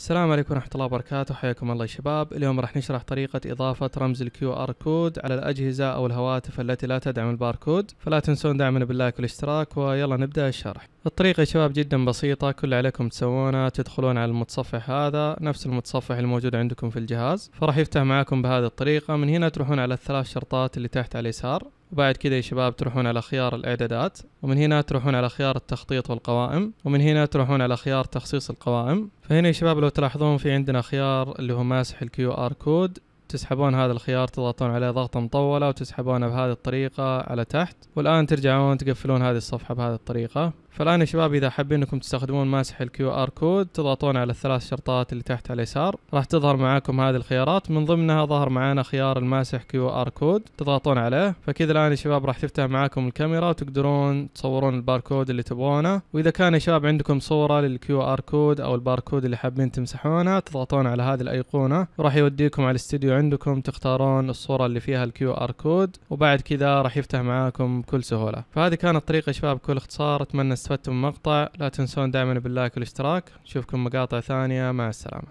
السلام عليكم ورحمة الله وبركاته. حياكم الله يا شباب. اليوم راح نشرح طريقة إضافة رمز ال QR code على الأجهزة أو الهواتف التي لا تدعم الباركود فلا تنسون دعمنا بال like والاشتراك ويلا نبدأ الشرح. الطريقة يا شباب جدا بسيطة. كل اللي عليكم تسوونه تدخلون على المتصفح هذا. نفس المتصفح الموجود عندكم في الجهاز. فراح يفتح معاكم بهذه الطريقة. من هنا تروحون على الثلاث شرطات اللي تحت على اليسار. وبعد كذا يا شباب تروحون على خيار الإعدادات ومن هنا تروحون على خيار التخطيط والقوائم ومن هنا تروحون على خيار تخصيص القوائم. فهنا يا شباب لو تلاحظون في عندنا خيار اللي هو ماسح ال QR code. تسحبون هذا الخيار تضغطون عليه ضغطة مطولة وتسحبونه بهذه الطريقة على تحت. والآن ترجعون تقفلون هذه الصفحة بهذه الطريقة. فالآن يا شباب إذا حابين إنكم تستخدمون ماسح ال QR code تضغطون على الثلاث شرطات اللي تحت على اليسار. راح تظهر معاكم هذه الخيارات. من ضمنها ظهر معانا خيار الماسح QR code تضغطون عليه. فكذا الآن يا شباب راح تفتح معاكم الكاميرا وتقدرون تصورون الباركود اللي تبغونه. وإذا كان يا شباب عندكم صورة لل QR code أو الباركود اللي حابين تمسحونها تضغطون على هذه الأيقونة. وراح يوديكم على الاستديو عندكم تختارون الصورة اللي فيها ال QR code وبعد كذا راح يفتح معاكم بكل سهولة. فهذه كانت طريقة يا شباب بكل اختصار. أتمنى استفدتم من المقطع لا تنسون دعمنا بال like والاشتراك. نشوفكم مقاطع ثانية. مع السلامة.